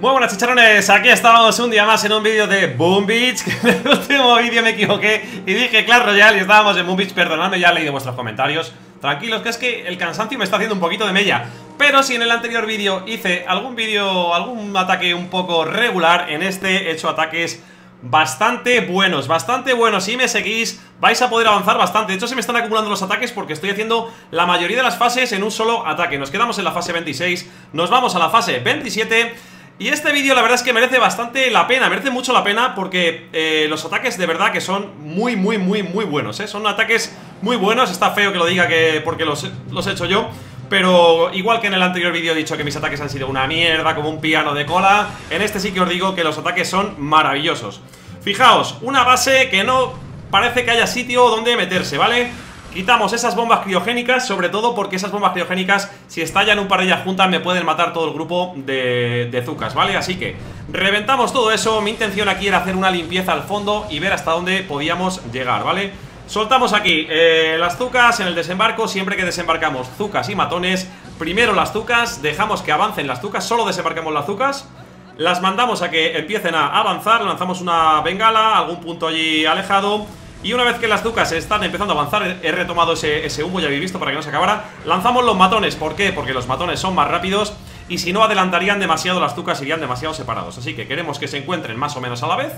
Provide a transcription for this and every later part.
Muy buenas chicharones, aquí estamos un día más en un vídeo de Boom Beach. Que en el último vídeo me equivoqué y dije Clash Royale y estábamos en Boom Beach. Perdonadme, ya he leído vuestros comentarios. Tranquilos, que es que el cansancio me está haciendo un poquito de mella. Pero si en el anterior vídeo hice algún vídeo, algún ataque un poco regular En este he hecho ataques bastante buenos, bastante buenos. Si me seguís vais a poder avanzar bastante. De hecho se me están acumulando los ataques porque estoy haciendo la mayoría de las fases en un solo ataque. Nos quedamos en la fase 26, nos vamos a la fase 27 y este vídeo la verdad es que merece bastante la pena, merece mucho la pena porque eh, los ataques de verdad que son muy, muy, muy, muy buenos, ¿eh? Son ataques muy buenos, está feo que lo diga que porque los, los he hecho yo, pero igual que en el anterior vídeo he dicho que mis ataques han sido una mierda, como un piano de cola, en este sí que os digo que los ataques son maravillosos. Fijaos, una base que no parece que haya sitio donde meterse, ¿vale? Quitamos esas bombas criogénicas, sobre todo porque esas bombas criogénicas, si estallan un par de ellas juntas, me pueden matar todo el grupo de, de Zucas, ¿vale? Así que reventamos todo eso. Mi intención aquí era hacer una limpieza al fondo y ver hasta dónde podíamos llegar, ¿vale? Soltamos aquí eh, las Zucas en el desembarco, siempre que desembarcamos Zucas y matones. Primero las Zucas, dejamos que avancen las Zucas, solo desembarcamos las Zucas. Las mandamos a que empiecen a avanzar, lanzamos una bengala, algún punto allí alejado y una vez que las ducas están empezando a avanzar He retomado ese, ese humo, ya habéis visto, para que no se acabara Lanzamos los matones, ¿por qué? Porque los matones son más rápidos Y si no adelantarían demasiado las ducas Irían demasiado separados Así que queremos que se encuentren más o menos a la vez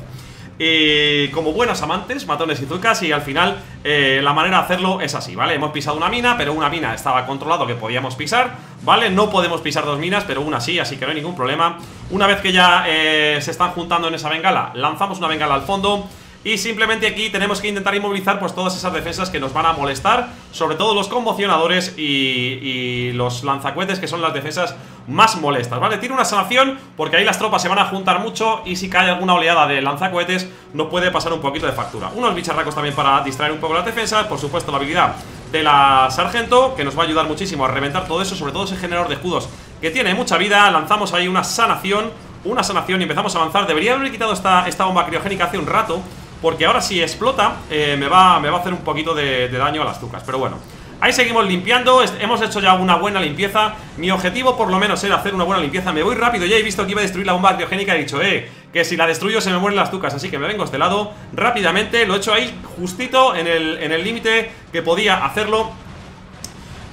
y como buenas amantes, matones y zucas Y al final eh, la manera de hacerlo es así, ¿vale? Hemos pisado una mina, pero una mina estaba controlado que podíamos pisar ¿Vale? No podemos pisar dos minas, pero una sí, así que no hay ningún problema Una vez que ya eh, se están juntando en esa bengala Lanzamos una bengala al fondo y simplemente aquí tenemos que intentar inmovilizar pues todas esas defensas que nos van a molestar Sobre todo los conmocionadores y, los lanzacuetes que son las defensas más molestas, ¿vale? Tiene una sanación porque ahí las tropas se van a juntar mucho Y si cae alguna oleada de lanzacohetes nos puede pasar un poquito de factura. Unos bicharracos también para distraer un poco las defensas Por supuesto la habilidad de la Sargento Que nos va a ayudar muchísimo a reventar todo eso Sobre todo ese generador de escudos que tiene mucha vida. Lanzamos ahí una sanación Una sanación y empezamos a avanzar. Debería haber quitado esta, esta bomba criogénica hace un rato porque ahora si explota eh, me, va, me va a hacer un poquito de, daño a las tucas. Pero bueno, ahí seguimos limpiando. Hemos hecho ya una buena limpieza. Mi objetivo por lo menos era hacer una buena limpieza. Me voy rápido, ya he visto que iba a destruir la bomba criogénica He dicho, eh, que si la destruyo se me mueren las tucas Así que me vengo a este lado rápidamente. Lo he hecho ahí justito en el límite que podía hacerlo.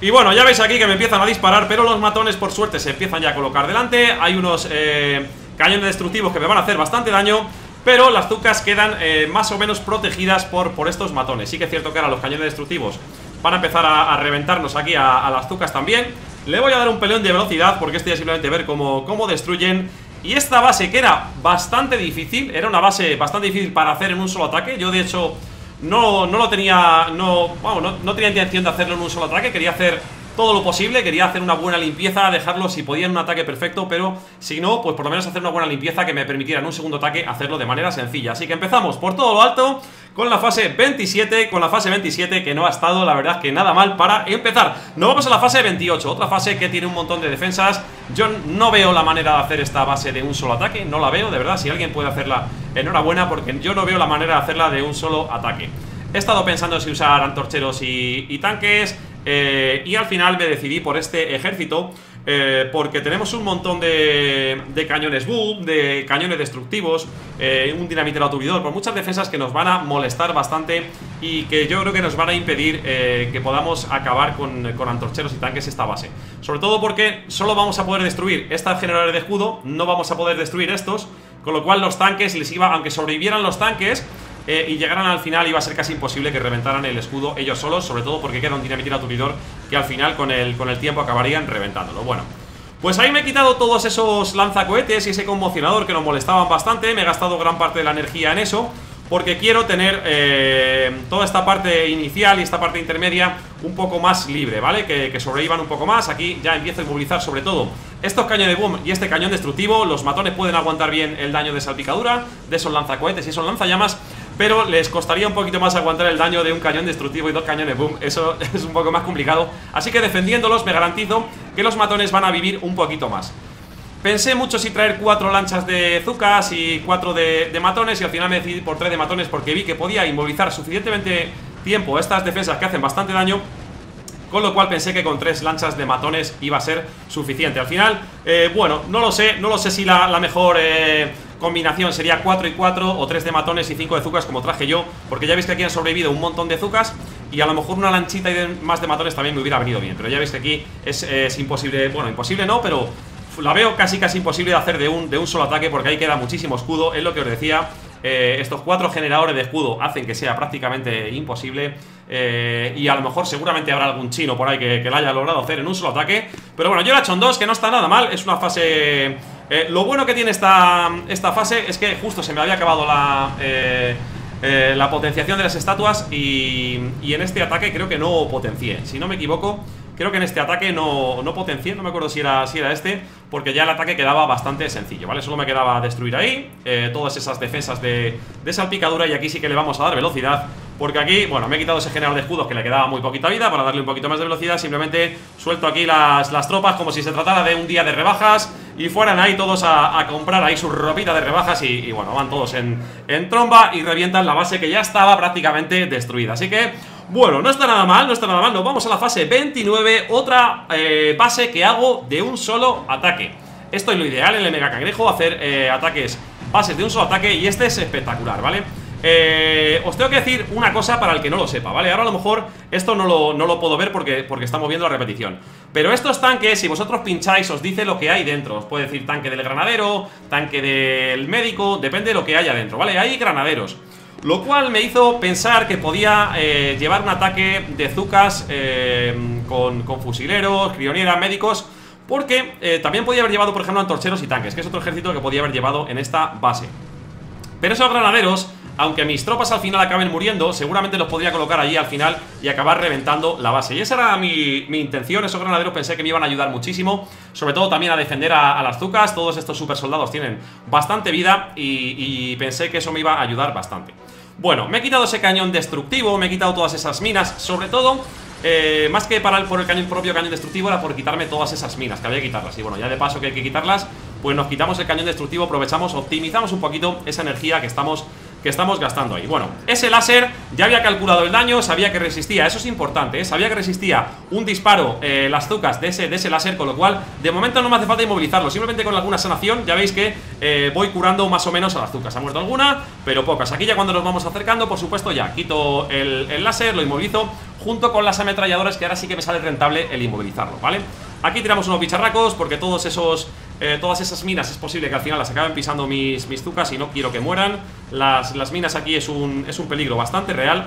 Y bueno, ya veis aquí que me empiezan a disparar Pero los matones por suerte se empiezan ya a colocar delante. Hay unos eh, cañones destructivos que me van a hacer bastante daño pero las Zucas quedan eh, más o menos protegidas por, por estos matones. Sí que es cierto que ahora los cañones destructivos van a empezar a, reventarnos aquí a, las Zucas también. Le voy a dar un peleón de velocidad porque estoy simplemente ver cómo, cómo destruyen. Y esta base que era bastante difícil Era una base bastante difícil para hacer en un solo ataque. Yo de hecho no, no lo tenía no, no, no tenía intención de hacerlo en un solo ataque. Quería hacer todo lo posible Quería hacer una buena limpieza, dejarlo si podía en un ataque perfecto Pero si no, pues por lo menos hacer una buena limpieza Que me permitiera en un segundo ataque hacerlo de manera sencilla. Así que empezamos por todo lo alto Con la fase 27, con la fase 27 Que no ha estado, la verdad, que nada mal para empezar. Nos vamos a la fase 28 Otra fase que tiene un montón de defensas. Yo no veo la manera de hacer esta base de un solo ataque No la veo, de verdad, si alguien puede hacerla Enhorabuena, porque yo no veo la manera de hacerla de un solo ataque. He estado pensando si usar antorcheros y tanques eh, y al final me decidí por este ejército eh, porque tenemos un montón de, cañones boom, de cañones destructivos, eh, un dinamitero aturdidor, por muchas defensas que nos van a molestar bastante y que yo creo que nos van a impedir que podamos acabar con, antorcheros y tanques esta base. Sobre todo porque solo vamos a poder destruir estas generadores de escudo, no vamos a poder destruir estos, con lo cual los tanques les iba, aunque sobrevivieran los tanques, eh, y llegaran al final iba a ser casi imposible que reventaran el escudo ellos solos, sobre todo porque queda un dinamitir aturdidor que al final con el, con el tiempo acabarían reventándolo. Bueno, pues ahí me he quitado todos esos lanzacohetes y ese conmocionador que nos molestaban bastante, me he gastado gran parte de la energía en eso porque quiero tener eh, toda esta parte inicial y esta parte intermedia un poco más libre, ¿vale? Que, que, sobrevivan un poco más. Aquí ya empiezo a inmovilizar sobre todo estos cañones de boom y este cañón destructivo. Los matones pueden aguantar bien el daño de salpicadura, de esos lanzacohetes y esos lanzallamas. Pero les costaría un poquito más aguantar el daño de un cañón destructivo y dos cañones boom Eso es un poco más complicado Así que defendiéndolos me garantizo que los matones van a vivir un poquito más Pensé mucho si traer cuatro lanchas de zucas y cuatro de, matones Y al final me decidí por tres de matones porque vi que podía inmovilizar suficientemente tiempo estas defensas que hacen bastante daño con lo cual pensé que con tres lanchas de matones iba a ser suficiente. Al final, eh, bueno, no lo sé, no lo sé si la, mejor eh, combinación sería 4 y 4 o 3 de matones y 5 de zucas como traje yo, porque ya veis que aquí han sobrevivido un montón de zucas y a lo mejor una lanchita y más de matones también me hubiera venido bien, pero ya veis que aquí es, imposible, bueno, imposible no, pero la veo casi casi imposible de hacer de un, de un solo ataque porque ahí queda muchísimo escudo, es lo que os decía eh, estos cuatro generadores de escudo hacen que sea prácticamente imposible eh, Y a lo mejor seguramente habrá algún chino por ahí que, que lo haya logrado hacer en un solo ataque Pero bueno, yo lo he hecho en dos, que no está nada mal Es una fase... Eh, lo bueno que tiene esta, esta fase es que justo se me había acabado la... la potenciación de las estatuas y, y en este ataque creo que no potencié Si no me equivoco, Creo que en este ataque no, no potencié, no me acuerdo si era, si era este Porque ya el ataque quedaba bastante sencillo, ¿vale? Solo me quedaba destruir ahí eh, Todas esas defensas de, de salpicadura Y aquí sí que le vamos a dar velocidad porque aquí, bueno, me he quitado ese general de escudos que le quedaba muy poquita vida Para darle un poquito más de velocidad. Simplemente suelto aquí las, las tropas como si se tratara de un día de rebajas. Y fueran ahí todos a, comprar ahí su ropita de rebajas y, bueno, van todos en, en tromba Y revientan la base que ya estaba prácticamente destruida. Así que bueno, no está nada mal, no está nada mal. Nos vamos a la fase 29 Otra eh, base que hago de un solo ataque. Esto es lo ideal en el Mega Cangrejo Hacer eh, ataques, bases de un solo ataque Y este es espectacular, ¿vale? Eh, os tengo que decir una cosa para el que no lo sepa, ¿vale? Ahora a lo mejor esto no lo, no lo puedo ver porque, porque estamos viendo la repetición Pero estos tanques, si vosotros pincháis, os dice lo que hay dentro Os puede decir tanque del granadero, tanque del médico Depende de lo que haya dentro, ¿vale? Hay granaderos lo cual me hizo pensar que podía eh, llevar un ataque de Zucas eh, con, fusileros, crionieras, médicos Porque eh, también podía haber llevado, por ejemplo, antorcheros y tanques Que es otro ejército que podía haber llevado en esta base Pero esos granaderos, aunque mis tropas al final acaben muriendo Seguramente los podría colocar allí al final y acabar reventando la base. Y esa era mi, intención, esos granaderos pensé que me iban a ayudar muchísimo Sobre todo también a defender a, las Zucas. Todos estos super soldados tienen bastante vida y pensé que eso me iba a ayudar bastante. Bueno, me he quitado ese cañón destructivo, me he quitado todas esas minas, sobre todo eh, más que para el, por el cañón, propio cañón destructivo era por quitarme todas esas minas, que había que quitarlas. Y bueno, ya de paso que hay que quitarlas, pues nos quitamos el cañón destructivo, aprovechamos, optimizamos un poquito esa energía que estamos que estamos gastando ahí Bueno, ese láser ya había calculado el daño Sabía que resistía, eso es importante ¿eh? Sabía que resistía un disparo, eh, las zucas de ese, de ese láser Con lo cual, de momento no me hace falta inmovilizarlo Simplemente con alguna sanación, ya veis que eh, voy curando más o menos a las zucas Ha muerto alguna, pero pocas Aquí ya cuando nos vamos acercando, por supuesto, ya quito el, el láser, lo inmovilizo Junto con las ametralladoras que ahora sí que me sale rentable el inmovilizarlo, ¿vale? Aquí tiramos unos bicharracos porque todos esos eh, todas esas minas es posible que al final las acaben pisando mis, mis zucas y no quiero que mueran. Las, las minas aquí es un, es un peligro bastante real.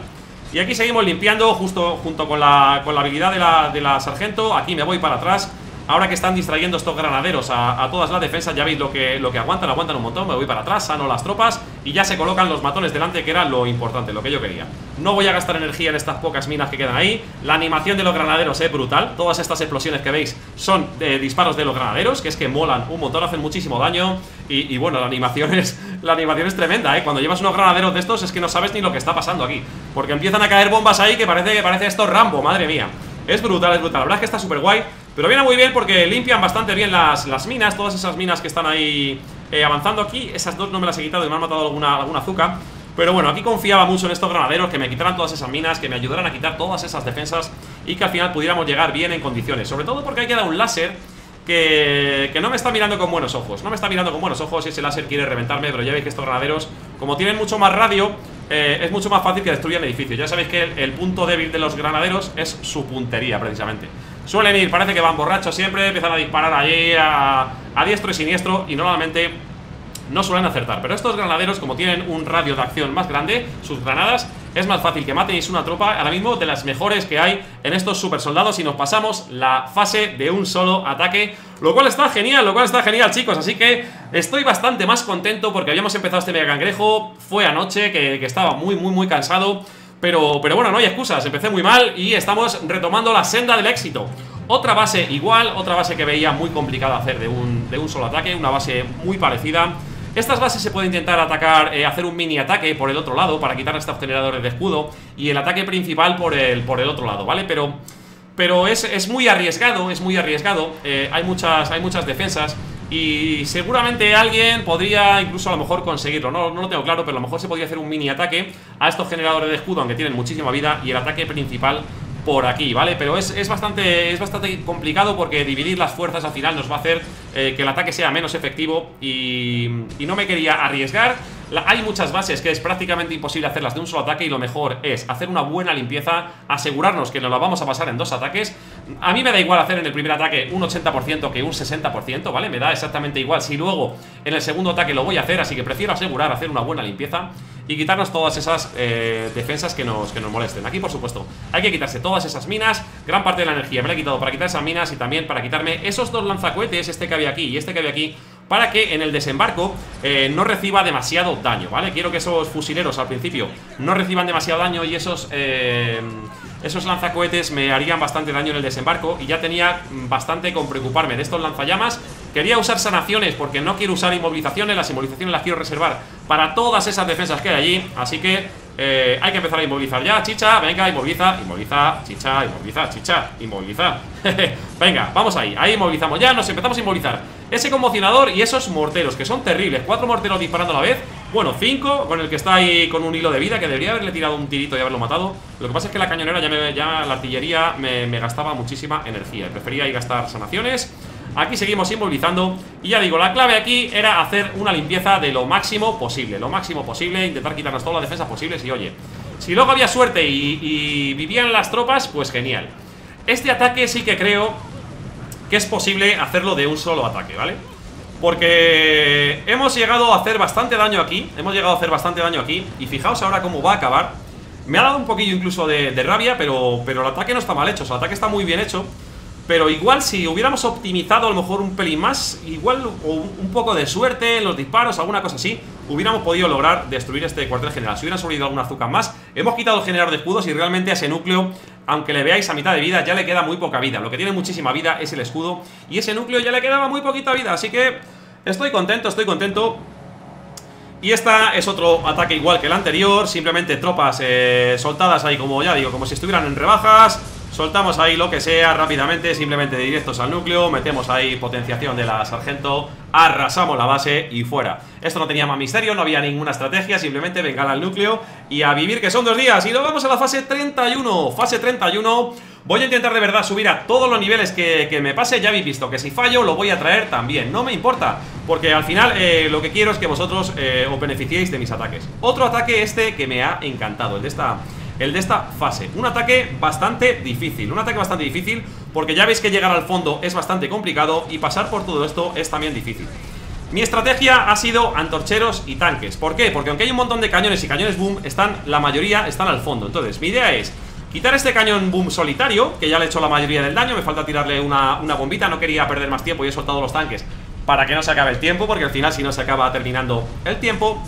Y aquí seguimos limpiando justo junto con la, con la habilidad de la, de la sargento. Aquí me voy para atrás. Ahora que están distrayendo estos granaderos a, todas las defensas Ya veis lo que, lo que aguantan, aguantan un montón. Me voy para atrás, sano las tropas Y ya se colocan los matones delante, que era lo importante Lo que yo quería. No voy a gastar energía en estas pocas minas que quedan ahí. La animación de los granaderos es brutal. Todas estas explosiones que veis son de disparos de los granaderos Que es que molan un montón, hacen muchísimo daño. Y, bueno, la animación es la animación es tremenda, ¿eh? Cuando llevas unos granaderos de estos es que no sabes ni lo que está pasando aquí Porque empiezan a caer bombas ahí que parece que parece esto Rambo, madre mía. Es brutal, es brutal, la verdad es que está súper guay pero viene muy bien porque limpian bastante bien las, las minas Todas esas minas que están ahí eh, avanzando. Aquí Esas dos no me las he quitado y me han matado alguna, alguna azúcar. Pero bueno, aquí confiaba mucho en estos granaderos Que me quitaran todas esas minas, que me ayudaran a quitar todas esas defensas Y que al final pudiéramos llegar bien en condiciones. Sobre todo porque hay que dar un láser que, que, no me está mirando con buenos ojos. No me está mirando con buenos ojos y ese láser quiere reventarme Pero ya veis que estos granaderos, como tienen mucho más radio eh, Es mucho más fácil que destruyan edificios. Ya sabéis que el punto débil de los granaderos es su puntería precisamente Suelen ir, parece que van borrachos siempre Empiezan a disparar allí a, diestro y siniestro Y normalmente no suelen acertar. Pero estos granaderos, como tienen un radio de acción más grande Sus granadas es más fácil que maten una tropa ahora mismo de las mejores que hay en estos super soldados y nos pasamos la fase de un solo ataque, lo cual está genial, lo cual está genial chicos, así que estoy bastante más contento porque habíamos empezado este mega cangrejo, fue anoche que, que estaba muy muy muy cansado pero, pero bueno, no hay excusas, empecé muy mal y estamos retomando la senda del éxito. Otra base igual, otra base que veía muy complicada hacer de un, de un solo ataque Una base muy parecida. Estas bases se puede intentar atacar, eh, hacer un mini ataque por el otro lado Para quitar estos generadores de escudo Y el ataque principal por el, por el otro lado, ¿vale? Pero, pero es, es muy arriesgado, es muy arriesgado. Eh, hay, muchas, hay muchas defensas y seguramente alguien podría incluso a lo mejor conseguirlo no, no lo tengo claro, pero a lo mejor se podría hacer un mini ataque A estos generadores de escudo, aunque tienen muchísima vida Y el ataque principal por aquí, ¿vale? Pero es, bastante, es bastante complicado porque dividir las fuerzas al final nos va a hacer eh, que el ataque sea menos efectivo y, y no me quería arriesgar hay muchas bases que es prácticamente imposible hacerlas de un solo ataque y lo mejor es hacer una buena limpieza, asegurarnos que nos la vamos a pasar en dos ataques. A mí me da igual hacer en el primer ataque un 80% que un 60%, ¿vale? Me da exactamente igual si luego en el segundo ataque lo voy a hacer, así que prefiero asegurar hacer una buena limpieza y quitarnos todas esas eh, defensas que nos, que nos molesten. Aquí, por supuesto, hay que quitarse todas esas minas, gran parte de la energía me la he quitado para quitar esas minas y también para quitarme esos dos lanzacohetes, este que había aquí y este que había aquí, para que en el desembarco eh, no reciba demasiado daño, ¿vale? Quiero que esos fusileros al principio no reciban demasiado daño y esos... Eh, esos lanzacohetes me harían bastante daño en el desembarco Y ya tenía bastante con preocuparme de estos lanzallamas Quería usar sanaciones porque no quiero usar inmovilizaciones Las inmovilizaciones las quiero reservar para todas esas defensas que hay allí Así que eh, hay que empezar a inmovilizar ya Chicha, venga, inmoviliza, inmoviliza, chicha, inmoviliza, chicha, inmoviliza. Venga, vamos ahí, ahí inmovilizamos ya Nos empezamos a inmovilizar. Ese conmocionador y esos morteros, que son terribles Cuatro morteros disparando a la vez Bueno, cinco, con el que está ahí con un hilo de vida Que debería haberle tirado un tirito y haberlo matado. Lo que pasa es que la cañonera ya, me, la artillería me, gastaba muchísima energía Prefería ir gastar sanaciones Aquí seguimos inmovilizando Y ya digo, la clave aquí era hacer una limpieza de lo máximo posible Lo máximo posible, intentar quitarnos todas las defensas posibles Y oye, si luego había suerte y, vivían las tropas, pues genial. Este ataque sí que creo que es posible hacerlo de un solo ataque, ¿vale? Porque hemos llegado a hacer bastante daño aquí Hemos llegado a hacer bastante daño aquí Y fijaos ahora cómo va a acabar. Me ha dado un poquillo incluso de, rabia pero, pero el ataque no está mal hecho el ataque está muy bien hecho pero igual si hubiéramos optimizado a lo mejor un pelín más Igual o un poco de suerte en los disparos, alguna cosa así Hubiéramos podido lograr destruir este cuartel general. Si hubiera sobrevivido algún azúcar más Hemos quitado el generador de escudos y realmente a ese núcleo Aunque le veáis a mitad de vida ya le queda muy poca vida. Lo que tiene muchísima vida es el escudo Y ese núcleo ya le quedaba muy poquita vida. Así que estoy contento, estoy contento. Y esta es otro ataque igual que el anterior Simplemente tropas eh, soltadas ahí como ya digo Como si estuvieran en rebajas Soltamos ahí lo que sea rápidamente, simplemente directos al núcleo Metemos ahí potenciación de la sargento Arrasamos la base y fuera. Esto no tenía más misterio, no había ninguna estrategia Simplemente vengar al núcleo y a vivir que son dos días Y luego vamos a la fase 31 Fase 31 Voy a intentar de verdad subir a todos los niveles que, me pase Ya habéis visto que si fallo lo voy a traer también No me importa, porque al final eh, lo que quiero es que vosotros eh, os beneficiéis de mis ataques. Otro ataque este que me ha encantado El de esta el de esta fase. Un ataque bastante difícil Un ataque bastante difícil porque ya veis que llegar al fondo es bastante complicado Y pasar por todo esto es también difícil. Mi estrategia ha sido antorcheros y tanques. ¿Por qué? Porque aunque hay un montón de cañones y cañones boom están La mayoría están al fondo. Entonces, mi idea es quitar este cañón boom solitario Que ya le he hecho la mayoría del daño Me falta tirarle una, una bombita No quería perder más tiempo y he soltado los tanques Para que no se acabe el tiempo Porque al final si no se acaba terminando el tiempo.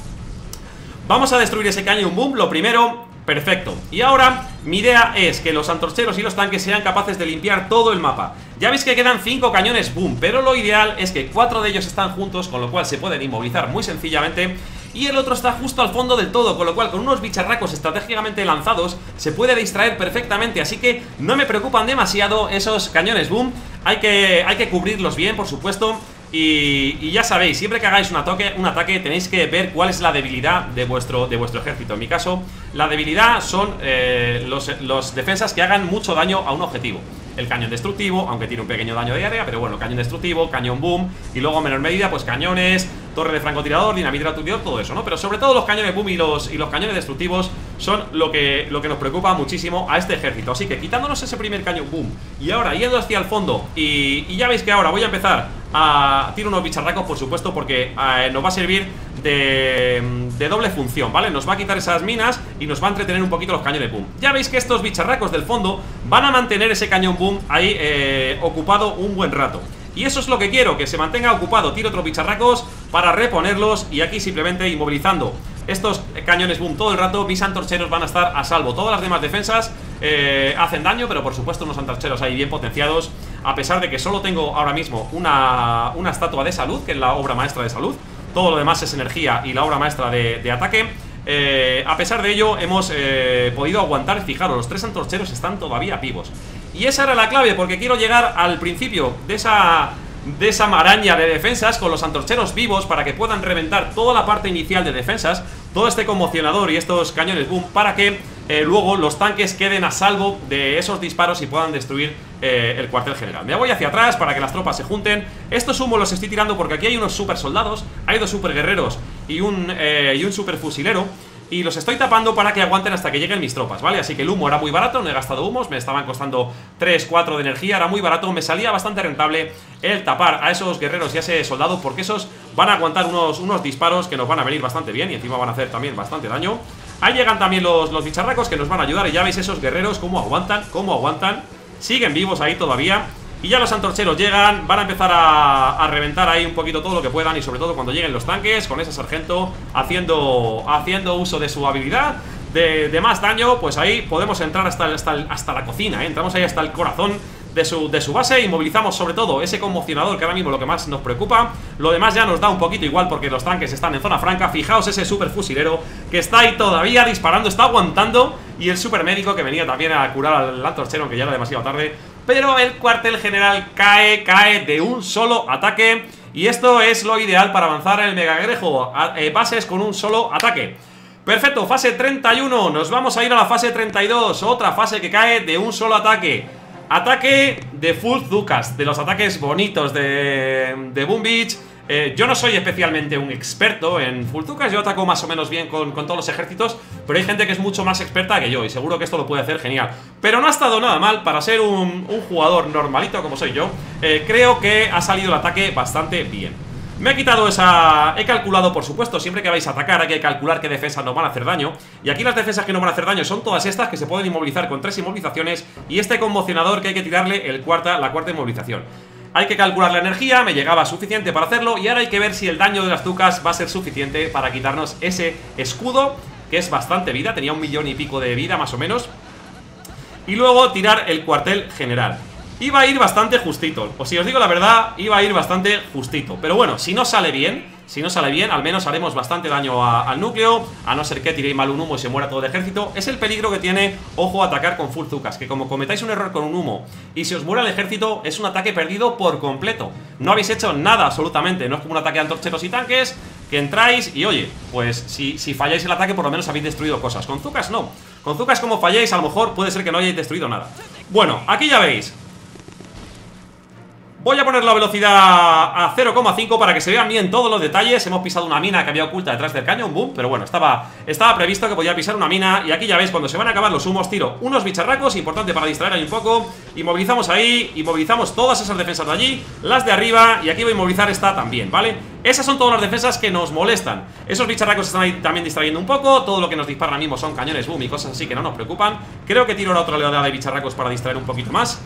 Vamos a destruir ese cañón boom. Lo primero Perfecto, y ahora mi idea es que los antorcheros y los tanques sean capaces de limpiar todo el mapa. Ya veis que quedan 5 cañones boom, pero lo ideal es que 4 de ellos están juntos Con lo cual se pueden inmovilizar muy sencillamente y el otro está justo al fondo del todo, con lo cual con unos bicharracos estratégicamente lanzados se puede distraer perfectamente, así que no me preocupan demasiado esos cañones boom, hay que, hay que cubrirlos bien, por supuesto, y, ya sabéis, siempre que hagáis un ataque, un ataque tenéis que ver cuál es la debilidad de vuestro, ejército. En mi caso, la debilidad son eh, los, defensas que hagan mucho daño a un objetivo el cañón destructivo, aunque tiene un pequeño daño de área, pero bueno, cañón destructivo, cañón boom, y luego a menor medida, pues cañones, torre de francotirador, dinamita de todo eso, ¿no? Pero sobre todo los cañones boom y los, y los cañones destructivos son lo que, lo que nos preocupa muchísimo a este ejército. Así que quitándonos ese primer cañón boom y ahora yendo hacia el fondo, y, y ya veis que ahora voy a empezar a tirar unos bicharracos, por supuesto, porque eh, nos va a servir de, de, doble función, ¿vale? Nos va a quitar esas minas y nos va a entretener un poquito los cañones boom. Ya veis que estos bicharracos del fondo van a mantener ese cañón boom ahí eh, ocupado un buen rato. Y eso es lo que quiero, que se mantenga ocupado Tiro otros bicharracos para reponerlos Y aquí simplemente inmovilizando estos cañones boom todo el rato Mis antorcheros van a estar a salvo Todas las demás defensas eh, hacen daño Pero por supuesto unos antorcheros ahí bien potenciados A pesar de que solo tengo ahora mismo una, una estatua de salud Que es la obra maestra de salud Todo lo demás es energía y la obra maestra de, ataque eh, a pesar de ello, hemos eh, podido aguantar Fijaros, los tres antorcheros están todavía vivos. Y esa era la clave, porque quiero llegar al principio de esa de esa maraña de defensas con los antorcheros vivos para que puedan reventar toda la parte inicial de defensas, todo este conmocionador y estos cañones boom para que eh, luego los tanques queden a salvo de esos disparos y puedan destruir eh, el cuartel general. Me voy hacia atrás para que las tropas se junten. Estos humos los estoy tirando porque aquí hay unos super soldados, hay dos super guerreros y un, eh, y un super fusilero. Y los estoy tapando para que aguanten hasta que lleguen mis tropas, ¿vale? Así que el humo era muy barato, no he gastado humos Me estaban costando 3, 4 de energía Era muy barato, me salía bastante rentable El tapar a esos guerreros y a ese soldado Porque esos van a aguantar unos, unos disparos Que nos van a venir bastante bien Y encima van a hacer también bastante daño Ahí llegan también los, los bicharracos que nos van a ayudar. Y ya veis esos guerreros cómo aguantan, cómo aguantan. Siguen vivos ahí todavía. Y ya los antorcheros llegan, van a empezar a, reventar ahí un poquito todo lo que puedan. Y sobre todo cuando lleguen los tanques, con ese sargento haciendo, haciendo uso de su habilidad de, más daño, pues ahí podemos entrar hasta, hasta, hasta la cocina, ¿eh? Entramos ahí hasta el corazón de su, de su base y movilizamos sobre todo ese conmocionador que ahora mismo lo que más nos preocupa. Lo demás ya nos da un poquito igual porque los tanques están en zona franca. Fijaos ese super fusilero que está ahí todavía disparando, está aguantando. Y el super médico que venía también a curar al antorchero aunque ya era demasiado tarde. Pero el cuartel general cae, cae de un solo ataque. Y esto es lo ideal para avanzar en el megagrejo eh, Bases con un solo ataque. Perfecto, fase 31 Nos vamos a ir a la fase 32 Otra fase que cae de un solo ataque Ataque de Full Zucas De los ataques bonitos de, de Boom Beach eh, yo no soy especialmente un experto en Fulzucas, yo ataco más o menos bien con, todos los ejércitos, pero hay gente que es mucho más experta que yo y seguro que esto lo puede hacer genial. Pero no ha estado nada mal para ser un, jugador normalito como soy yo, eh, creo que ha salido el ataque bastante bien. Me he quitado esa... He calculado, por supuesto, siempre que vais a atacar hay que calcular qué defensas nos van a hacer daño. Y aquí las defensas que nos van a hacer daño son todas estas que se pueden inmovilizar con tres inmovilizaciones Y este conmocionador que hay que tirarle el cuarta, la cuarta inmovilización. Hay que calcular la energía, me llegaba suficiente para hacerlo Y ahora hay que ver si el daño de las tucas va a ser suficiente para quitarnos ese escudo Que es bastante vida, tenía un millón y pico de vida más o menos. Y luego tirar el cuartel general Iba a ir bastante justito, o si os digo la verdad, iba a ir bastante justito. Pero bueno, si no sale bien si no sale bien, al menos haremos bastante daño al núcleo. A no ser que tiréis mal un humo y se muera todo el ejército. Es el peligro que tiene, ojo, atacar con full zucas Que como cometáis un error con un humo Y si os muera el ejército, es un ataque perdido por completo. No habéis hecho nada absolutamente. No es como un ataque de antorcheros y tanques Que entráis y oye, pues si, si falláis el ataque Por lo menos habéis destruido cosas. Con zucas no. Con zucas como falláis, a lo mejor puede ser que no hayáis destruido nada. Bueno, aquí ya veis Voy a poner la velocidad a 0,5 para que se vean bien todos los detalles. Hemos pisado una mina que había oculta detrás del cañón, boom Pero bueno, estaba, estaba previsto que podía pisar una mina. Y aquí ya veis, cuando se van a acabar los humos Tiro unos bicharracos, importante para distraer ahí un poco. Inmovilizamos ahí, inmovilizamos todas esas defensas de allí Las de arriba, y aquí voy a inmovilizar esta también, ¿vale? Esas son todas las defensas que nos molestan. Esos bicharracos están ahí también distrayendo un poco Todo lo que nos disparan mismo son cañones boom y cosas así que no nos preocupan. Creo que tiro la otra oleada de bicharracos para distraer un poquito más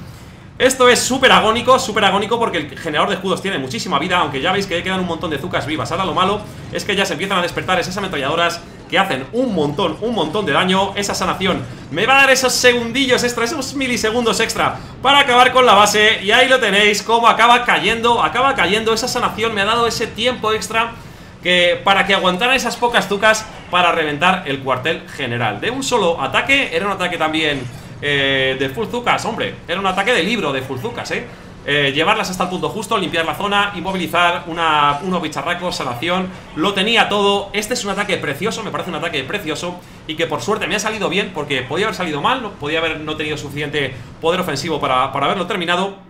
esto es súper agónico, súper agónico porque el generador de escudos tiene muchísima vida Aunque ya veis que quedan un montón de zucas vivas. Ahora lo malo es que ya se empiezan a despertar esas ametralladoras que hacen un montón, un montón de daño. Esa sanación me va a dar esos segundillos extra, esos milisegundos extra Para acabar con la base. Y ahí lo tenéis, como acaba cayendo, acaba cayendo. Esa sanación me ha dado ese tiempo extra que para que aguantara esas pocas zucas para reventar el cuartel general. De un solo ataque, era un ataque también eh, de full zucas, hombre. Era un ataque de libro de full zucas, eh. eh llevarlas hasta el punto justo, limpiar la zona, inmovilizar, una, unos bicharracos, sanación. Lo tenía todo, este es un ataque precioso, me parece un ataque precioso Y que por suerte me ha salido bien, porque podía haber salido mal Podía haber no tenido suficiente poder ofensivo para, para haberlo terminado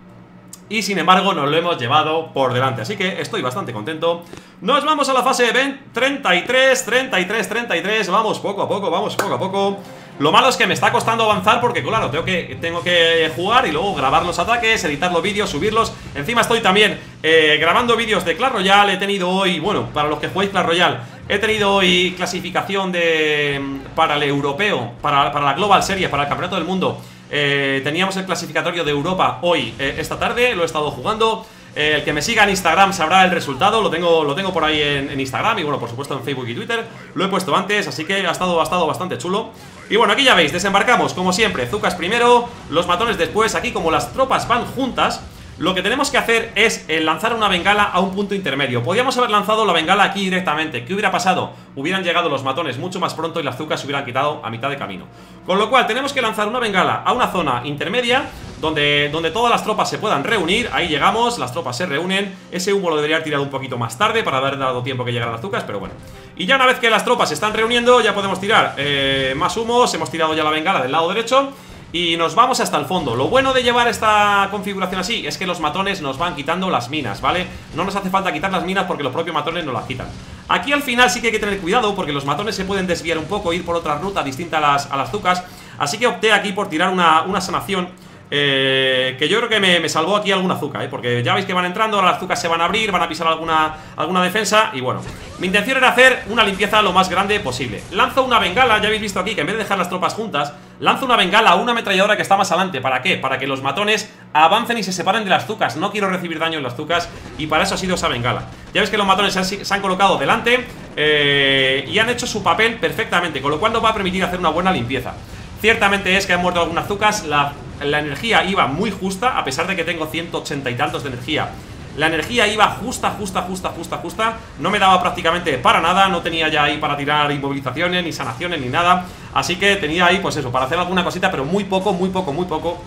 y sin embargo nos lo hemos llevado por delante. Así que estoy bastante contento. Nos vamos a la fase 33, 33, 33 Vamos poco a poco, vamos poco a poco lo malo es que me está costando avanzar porque, claro, tengo que, tengo que jugar y luego grabar los ataques, editar los vídeos, subirlos. Encima estoy también eh, grabando vídeos de Clash Royale. He tenido hoy, bueno, para los que jugáis Clash Royale, he tenido hoy clasificación de para el europeo, para, para la Global Series, para el Campeonato del Mundo. Eh, teníamos el clasificatorio de Europa hoy, eh, esta tarde, lo he estado jugando. Eh, el que me siga en Instagram sabrá el resultado, lo tengo, lo tengo por ahí en, Instagram y bueno, por supuesto en Facebook y Twitter. Lo he puesto antes, así que ha estado, bastante chulo. Y bueno, aquí ya veis, desembarcamos como siempre, Zucas primero, los matones después, aquí como las tropas van juntas lo que tenemos que hacer es eh, lanzar una bengala a un punto intermedio Podríamos haber lanzado la bengala aquí directamente ¿Qué hubiera pasado? Hubieran llegado los matones mucho más pronto y las zucas se hubieran quitado a mitad de camino Con lo cual tenemos que lanzar una bengala a una zona intermedia donde, donde todas las tropas se puedan reunir Ahí llegamos, las tropas se reúnen Ese humo lo debería haber tirado un poquito más tarde Para haber dado tiempo que llegaran las zucas, pero bueno. Y ya una vez que las tropas se están reuniendo Ya podemos tirar eh, más humos Hemos tirado ya la bengala del lado derecho y nos vamos hasta el fondo. Lo bueno de llevar esta configuración así Es que los matones nos van quitando las minas, ¿vale? No nos hace falta quitar las minas porque los propios matones nos las quitan. Aquí al final sí que hay que tener cuidado Porque los matones se pueden desviar un poco Ir por otra ruta distinta a las, a Así que opté aquí por tirar una, una sanación eh, que yo creo que me, salvó aquí alguna azúcar, ¿eh? porque ya veis que van entrando, ahora las se van a abrir, van a pisar alguna, alguna defensa y bueno, mi intención era hacer una limpieza lo más grande posible. Lanzo una bengala, ya habéis visto aquí que en vez de dejar las tropas juntas, lanzo una bengala a una ametralladora que está más adelante. ¿Para qué? Para que los matones avancen y se separen de las zucas. No quiero recibir daño en las zucas y para eso ha sido esa bengala. Ya veis que los matones se han, colocado delante eh, y han hecho su papel perfectamente, con lo cual nos va a permitir hacer una buena limpieza. Ciertamente es que han muerto algunas zucas, la la energía iba muy justa, a pesar de que tengo 180 y tantos de energía. La energía iba justa, justa, justa, justa, justa. No me daba prácticamente para nada, no tenía ya ahí para tirar inmovilizaciones, ni sanaciones, ni nada. Así que tenía ahí, pues eso, para hacer alguna cosita, pero muy poco, muy poco, muy poco.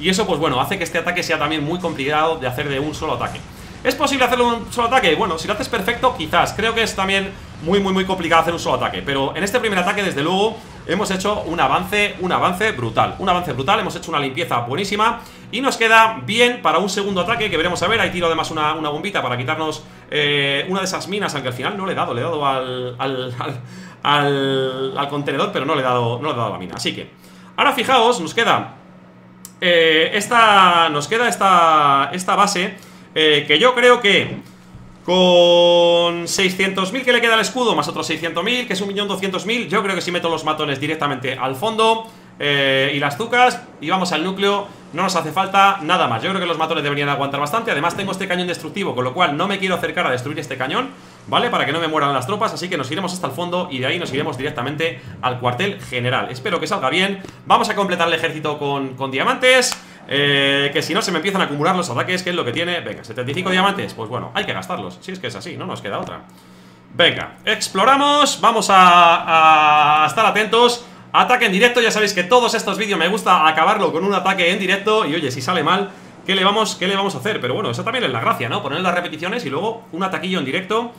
Y eso, pues bueno, hace que este ataque sea también muy complicado de hacer de un solo ataque. ¿Es posible hacerlo un solo ataque? Bueno, si lo haces perfecto, quizás. Creo que es también muy, muy, muy complicado hacer un solo ataque. Pero en este primer ataque, desde luego, hemos hecho un avance, un avance brutal. Un avance brutal, hemos hecho una limpieza buenísima Y nos queda bien para un segundo ataque Que veremos a ver, ahí tiro además una, bombita Para quitarnos eh, una de esas minas Aunque al final no le he dado, le he dado al, al, al, contenedor Pero no le, he dado, no le he dado la mina. Así que, ahora fijaos, nos queda eh, esta, Nos queda esta, esta base eh, Que yo creo que con 600.000 que le queda al escudo, más otros 600.000, que es 1.200.000 Yo creo que si meto los matones directamente al fondo eh, Y las zucas, y vamos al núcleo No nos hace falta nada más. Yo creo que los matones deberían aguantar bastante. Además tengo este cañón destructivo, con lo cual no me quiero acercar a destruir este cañón ¿Vale? Para que no me mueran las tropas Así que nos iremos hasta el fondo y de ahí nos iremos directamente al cuartel general. Espero que salga bien. Vamos a completar el ejército con, con diamantes eh, que si no se me empiezan a acumular los ataques, que es lo que tiene. Venga, 75 diamantes, pues bueno, hay que gastarlos. Si es que es así, no nos queda otra. Venga, exploramos, vamos a, estar atentos. Ataque en directo, ya sabéis que todos estos vídeos me gusta acabarlo con un ataque en directo. Y oye, si sale mal, ¿qué le vamos, qué le vamos a hacer? Pero bueno, eso también es la gracia, ¿no? Poner las repeticiones y luego un ataquillo en directo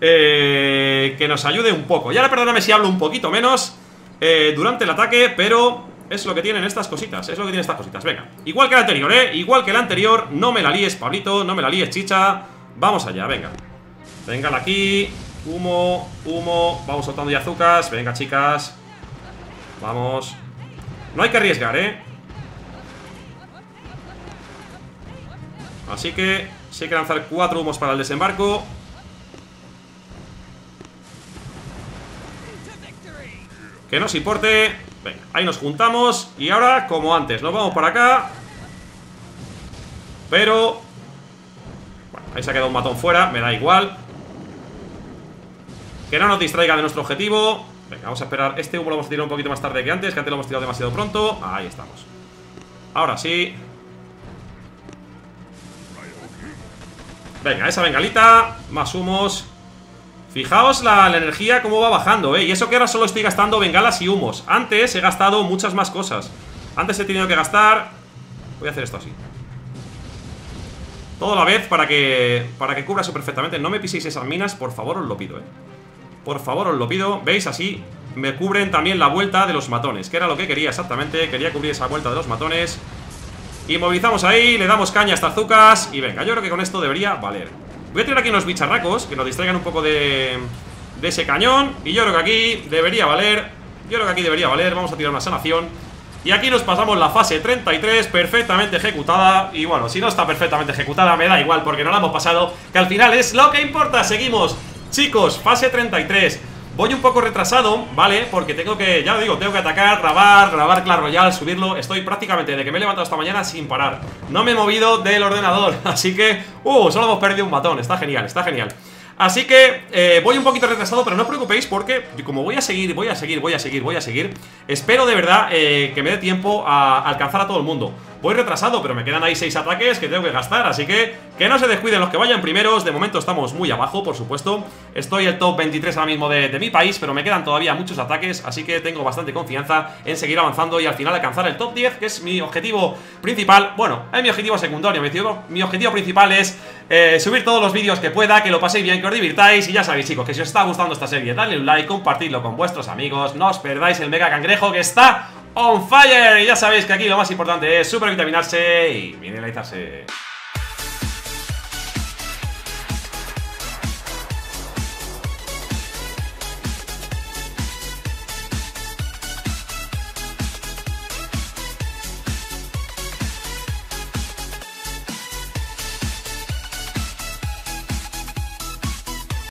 eh, Que nos ayude un poco. Y ahora perdóname si hablo un poquito menos eh, Durante el ataque, pero es lo que tienen estas cositas, es lo que tienen estas cositas. Venga, igual que el anterior, ¿eh? Igual que el anterior No me la líes, Pablito, no me la líes, chicha. Vamos allá, venga. Vengan aquí. Humo, humo. Vamos soltando ya azúcar Venga, chicas. Vamos. No hay que arriesgar, ¿eh? Así que Si hay que lanzar cuatro humos para el desembarco. Que nos importe Venga, ahí nos juntamos. Y ahora, como antes, nos vamos para acá. Pero Bueno, ahí se ha quedado un matón fuera Me da igual. Que no nos distraiga de nuestro objetivo. Venga, vamos a esperar. Este humo lo vamos a tirar un poquito más tarde que antes Que antes lo hemos tirado demasiado pronto. Ahí estamos. Ahora sí. Venga, esa bengalita Más humos Fijaos la, energía cómo va bajando, ¿eh? Y eso que ahora solo estoy gastando bengalas y humos. Antes he gastado muchas más cosas. Antes he tenido que gastar Voy a hacer esto así. Todo a la vez para que Para que cubra eso perfectamente. No me piséis esas minas, por favor os lo pido, ¿eh? Por favor os lo pido. ¿Veis? Así me cubren también la vuelta de los matones Que era lo que quería exactamente. Quería cubrir esa vuelta de los matones. Inmovilizamos ahí, le damos caña a estas zucas Y venga, yo creo que con esto debería valer Voy a tirar aquí unos bicharracos Que nos distraigan un poco de, de ese cañón. Y yo creo que aquí debería valer Yo creo que aquí debería valer. Vamos a tirar una sanación. Y aquí nos pasamos la fase 33 perfectamente ejecutada. Y bueno, si no está perfectamente ejecutada me da igual porque no la hemos pasado Que al final es lo que importa, seguimos Chicos, fase 33 Voy un poco retrasado, ¿vale? Porque tengo que, ya lo digo, tengo que atacar, grabar, grabar Clash Royale, subirlo. Estoy prácticamente desde que me he levantado esta mañana sin parar. No me he movido del ordenador Así que, uh, solo hemos perdido un batón. Está genial, está genial. Así que eh, voy un poquito retrasado, pero no os preocupéis porque como voy a seguir, voy a seguir, voy a seguir, voy a seguir Espero de verdad eh, que me dé tiempo a alcanzar a todo el mundo voy retrasado, pero me quedan ahí 6 ataques que tengo que gastar Así que que no se descuiden los que vayan primeros. De momento estamos muy abajo, por supuesto. Estoy el top 23 ahora mismo de, mi país Pero me quedan todavía muchos ataques Así que tengo bastante confianza en seguir avanzando Y al final alcanzar el top 10 Que es mi objetivo principal. Bueno, es mi objetivo secundario Mi objetivo, principal es eh, subir todos los vídeos que pueda Que lo paséis bien, que os divirtáis Y ya sabéis chicos, que si os está gustando esta serie Dale un like, compartidlo con vuestros amigos No os perdáis el mega cangrejo que está on fire. Y ya sabéis que aquí lo más importante es supervitaminarse y mineralizarse.